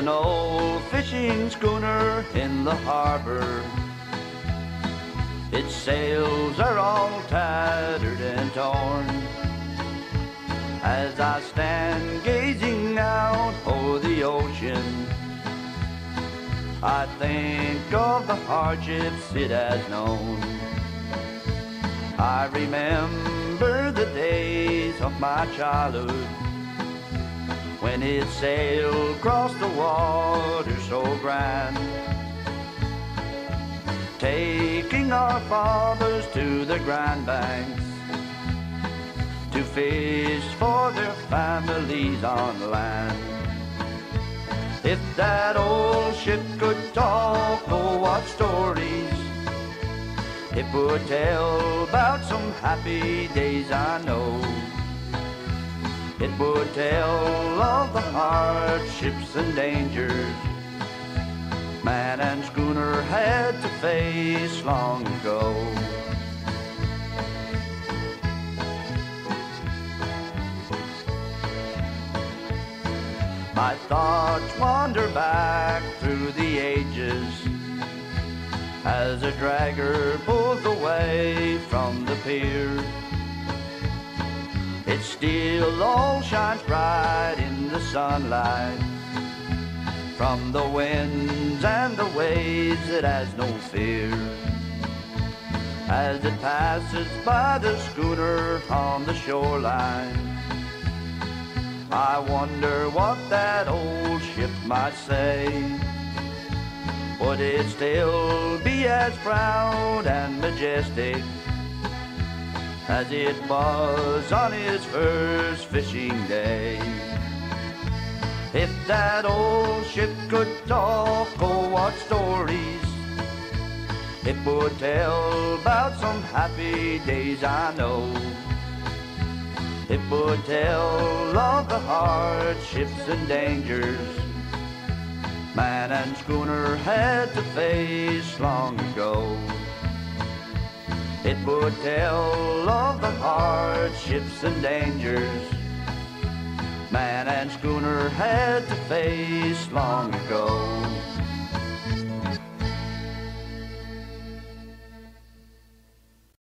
an old fishing schooner in the harbor. Its sails are all tattered and torn. As I stand gazing out over the ocean, I think of the hardships it has known. I remember the days of my childhood when it sailed across the water so grand, taking our fathers to the Grand Banks to fish for their families on land. If that old ship could talk, oh what stories it would tell about some happy days I know. It would tell of the hardships and dangers man and schooner had to face long ago. My thoughts wander back through the ages as a dragger pulls away from the pier. It still all shines bright in the sunlight. From the winds and the waves it has no fear. As it passes by the schooner on the shoreline. I wonder what that old ship might say. Would it still be as proud and majestic as it was on its first fishing day? If that old ship could talk, oh what stories it would tell about some happy days I know. It would tell of the hardships and dangers man and schooner had to face long ago. It would tell of the hardships and dangers man and schooner had to face long ago.